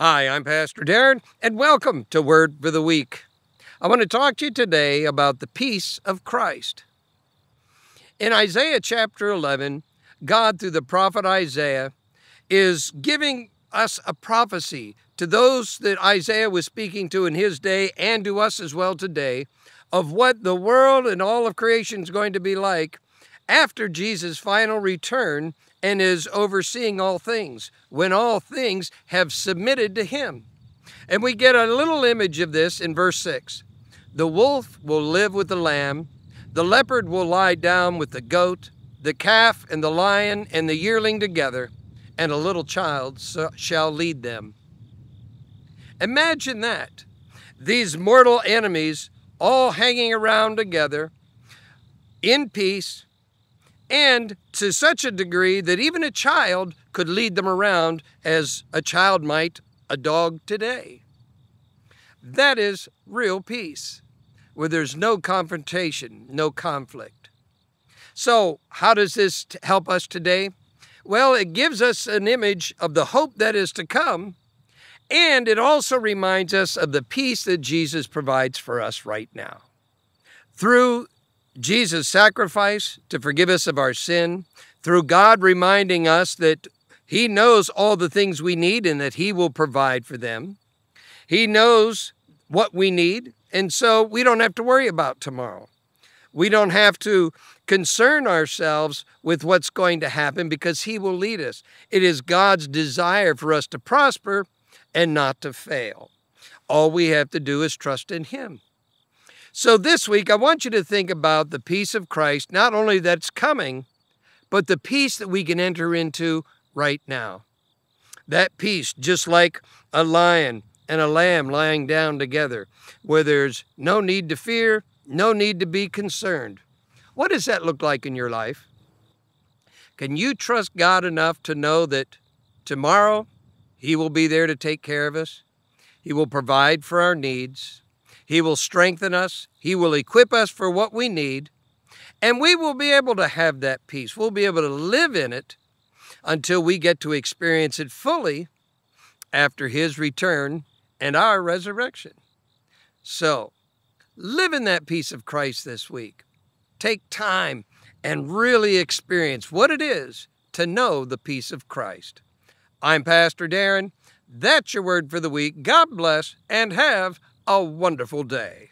Hi, I'm Pastor Darren, and welcome to Word for the Week. I want to talk to you today about the peace of Christ. In Isaiah chapter 11, God, through the prophet Isaiah, is giving us a prophecy to those that Isaiah was speaking to in his day and to us as well today of what the world and all of creation is going to be like after Jesus' final return and is overseeing all things, when all things have submitted to him. And we get a little image of this in verse 6. The wolf will live with the lamb, the leopard will lie down with the goat, the calf and the lion and the yearling together, and a little child shall lead them. Imagine that. These mortal enemies all hanging around together in peace, and to such a degree that even a child could lead them around as a child might a dog today. That is real peace, where there's no confrontation, no conflict. So, how does this help us today? Well, it gives us an image of the hope that is to come, and it also reminds us of the peace that Jesus provides for us right now. Through Jesus' sacrifice to forgive us of our sin, through God reminding us that He knows all the things we need and that He will provide for them. He knows what we need, and so we don't have to worry about tomorrow. We don't have to concern ourselves with what's going to happen because He will lead us. It is God's desire for us to prosper and not to fail. All we have to do is trust in Him. So this week, I want you to think about the peace of Christ, not only that's coming, but the peace that we can enter into right now. That peace, just like a lion and a lamb lying down together, where there's no need to fear, no need to be concerned. What does that look like in your life? Can you trust God enough to know that tomorrow He will be there to take care of us? He will provide for our needs. He will strengthen us. He will equip us for what we need. And we will be able to have that peace. We'll be able to live in it until we get to experience it fully after His return and our resurrection. So, live in that peace of Christ this week. Take time and really experience what it is to know the peace of Christ. I'm Pastor Darren. That's your word for the week. God bless and have a wonderful day.